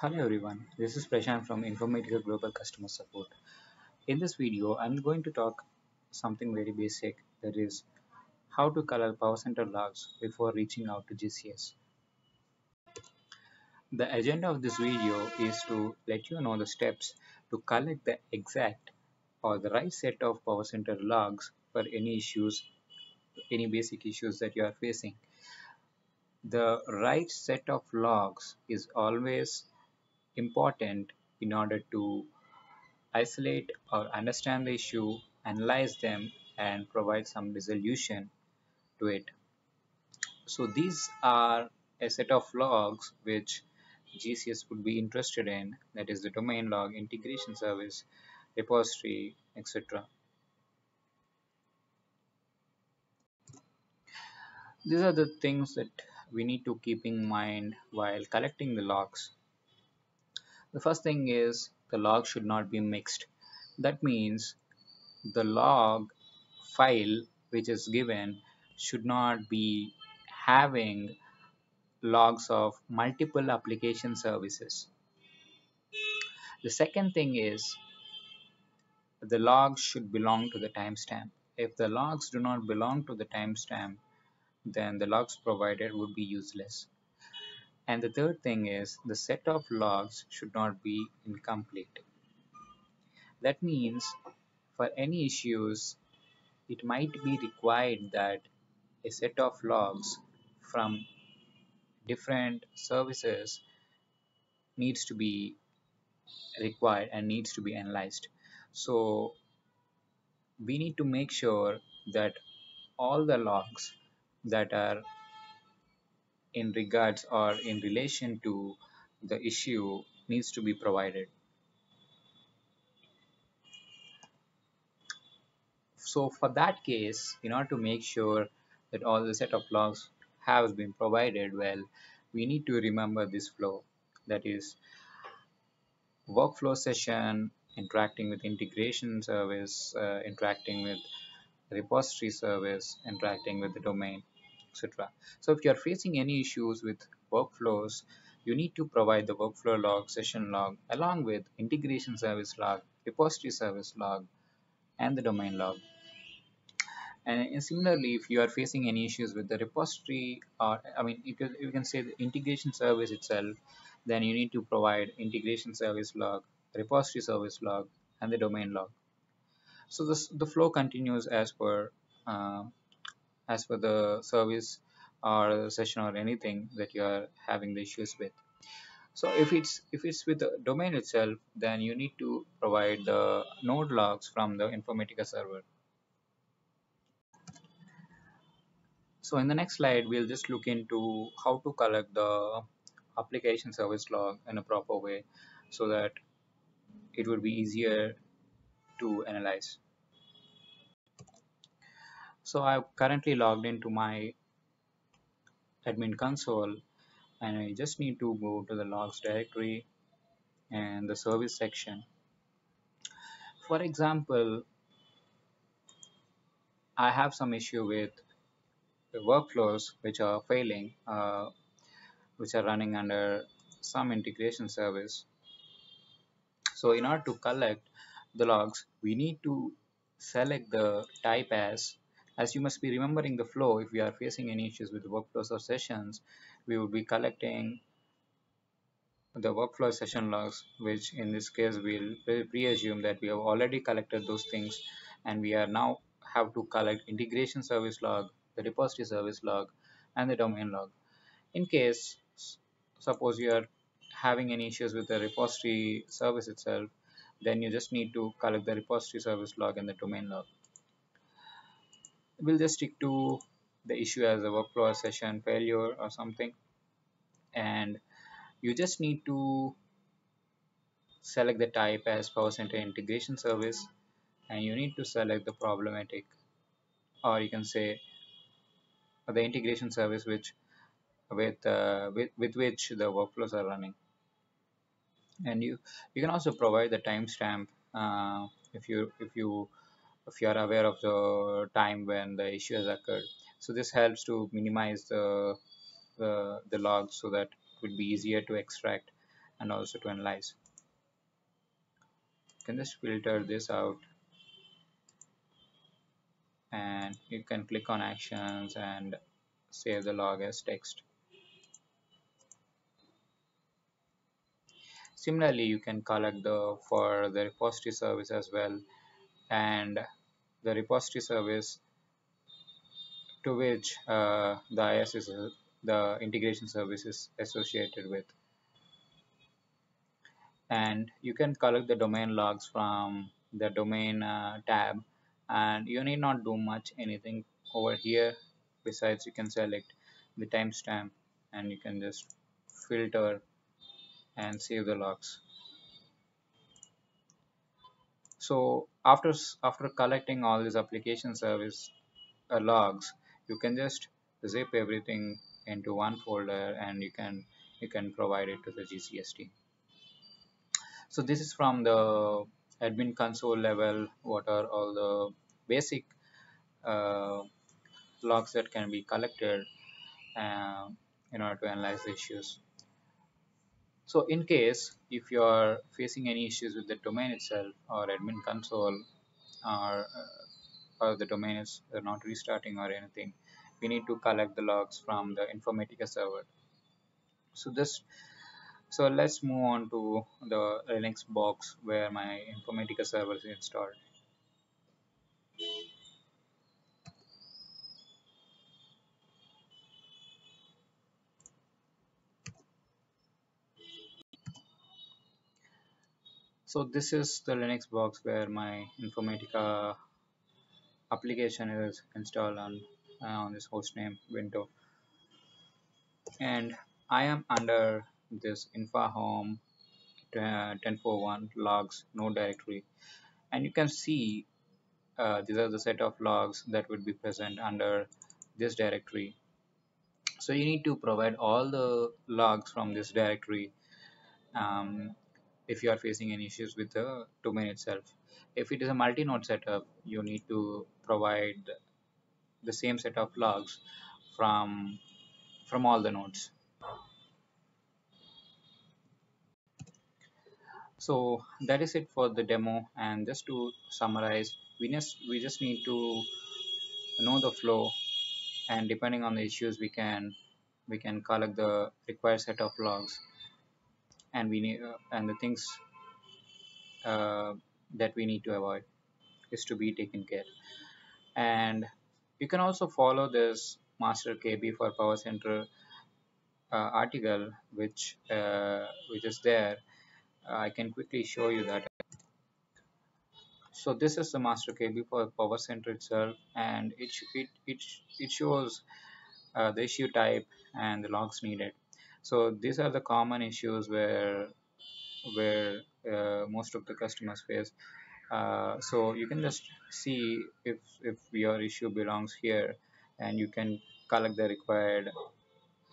Hello everyone, this is Prashant from Informatica Global Customer Support. In this video, I'm going to talk something very basic that is how to color Power Center logs before reaching out to GCS. The agenda of this video is to let you know the steps to collect the exact or the right set of Power Center logs for any issues, any basic issues that you are facing. The right set of logs is always important in order to isolate or understand the issue, analyze them, and provide some resolution to it. So these are a set of logs which GCS would be interested in, that is the domain log, integration service, repository, etc. These are the things that we need to keep in mind while collecting the logs. The first thing is the log should not be mixed. That means the log file which is given should not be having logs of multiple application services. The second thing is the logs should belong to the timestamp. If the logs do not belong to the timestamp, then the logs provided would be useless. And the third thing is the set of logs should not be incomplete. That means for any issues, it might be required that a set of logs from different services needs to be required and needs to be analyzed. So we need to make sure that all the logs that are in regards or in relation to the issue needs to be provided. So for that case, in order to make sure that all the set of logs have been provided well, we need to remember this flow. That is workflow session, interacting with integration service, uh, interacting with repository service, interacting with the domain etc. So if you are facing any issues with workflows, you need to provide the workflow log, session log, along with integration service log, repository service log, and the domain log. And similarly, if you are facing any issues with the repository, or I mean, you can, say the integration service itself, then you need to provide integration service log, repository service log, and the domain log. So this, the flow continues as per uh, as per the service or session or anything that you are having the issues with. So if it's if it's with the domain itself then you need to provide the node logs from the informatica server. So in the next slide we'll just look into how to collect the application service log in a proper way so that it would be easier to analyze so I've currently logged into my admin console and I just need to go to the logs directory and the service section. For example, I have some issue with the workflows which are failing, uh, which are running under some integration service. So in order to collect the logs, we need to select the type as as you must be remembering the flow, if we are facing any issues with workflows or sessions, we would be collecting the workflow session logs, which in this case we'll pre-assume that we have already collected those things and we are now have to collect integration service log, the repository service log, and the domain log. In case, suppose you are having any issues with the repository service itself, then you just need to collect the repository service log and the domain log we'll just stick to the issue as a workflow session failure or something? And you just need to select the type as Power Center integration service and you need to select the problematic or you can say the integration service which with, uh, with with which the workflows are running. And you you can also provide the timestamp uh, if you if you if you are aware of the time when the issue has occurred. So this helps to minimize the the, the logs so that it would be easier to extract and also to analyze. You can just filter this out. And you can click on actions and save the log as text. Similarly you can collect the for the repository service as well. And the repository service to which uh, the IS is uh, the integration service is associated with. And you can collect the domain logs from the domain uh, tab and you need not do much anything over here besides you can select the timestamp and you can just filter and save the logs so after after collecting all these application service uh, logs you can just zip everything into one folder and you can you can provide it to the GCS team so this is from the admin console level what are all the basic uh, logs that can be collected uh, in order to analyze the issues so in case if you are facing any issues with the domain itself or admin console or, uh, or the domain is not restarting or anything we need to collect the logs from the Informatica server so this so let's move on to the Linux box where my Informatica server is installed. So this is the Linux box where my Informatica application is installed on, uh, on this hostname window. And I am under this infahome uh, 1041 logs node directory. And you can see uh, these are the set of logs that would be present under this directory. So you need to provide all the logs from this directory um, if you are facing any issues with the domain itself. If it is a multi-node setup you need to provide the same set of logs from from all the nodes. So that is it for the demo. And just to summarize we just we just need to know the flow. And depending on the issues we can we can collect the required set of logs and we need uh, and the things uh, that we need to avoid is to be taken care and you can also follow this master kb for power center uh, article which uh, which is there I can quickly show you that. So this is the master KB for Power Center itself, and it it it it shows uh, the issue type and the logs needed. So these are the common issues where where uh, most of the customers face. Uh, so you can just see if if your issue belongs here, and you can collect the required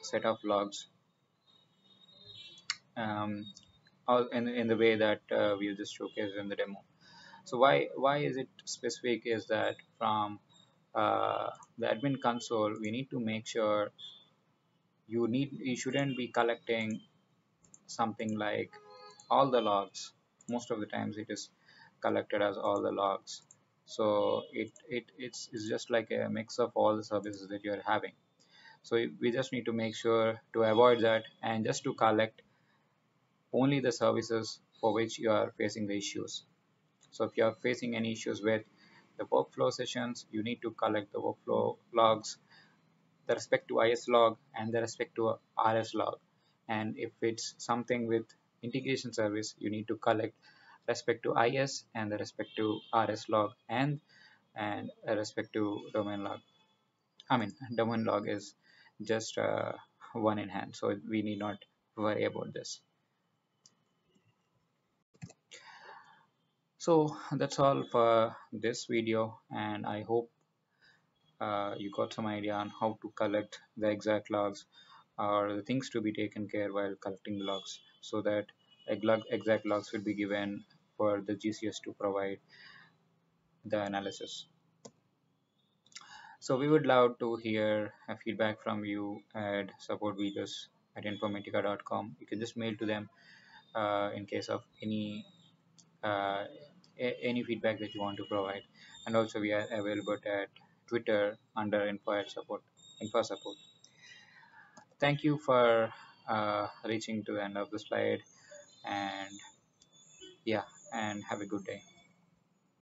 set of logs. Um, in, in the way that uh, we'll just showcase in the demo. So why why is it specific is that from uh, the admin console we need to make sure you need you shouldn't be collecting something like all the logs. Most of the times it is collected as all the logs. So it, it it's, it's just like a mix of all the services that you're having. So we just need to make sure to avoid that and just to collect only the services for which you are facing the issues. So if you are facing any issues with the workflow sessions, you need to collect the workflow logs, the respect to IS log and the respect to RS log. And if it's something with integration service, you need to collect respect to IS and the respect to RS log and and respect to domain log. I mean, domain log is just uh, one in hand, so we need not worry about this. so that's all for this video and I hope uh, you got some idea on how to collect the exact logs or the things to be taken care while collecting logs so that exact logs will be given for the GCS to provide the analysis. So we would love to hear a feedback from you at supportvideos at informatica.com. You can just mail to them uh, in case of any uh, any feedback that you want to provide and also we are available at twitter under info support info support. Thank you for uh, reaching to the end of the slide and yeah and have a good day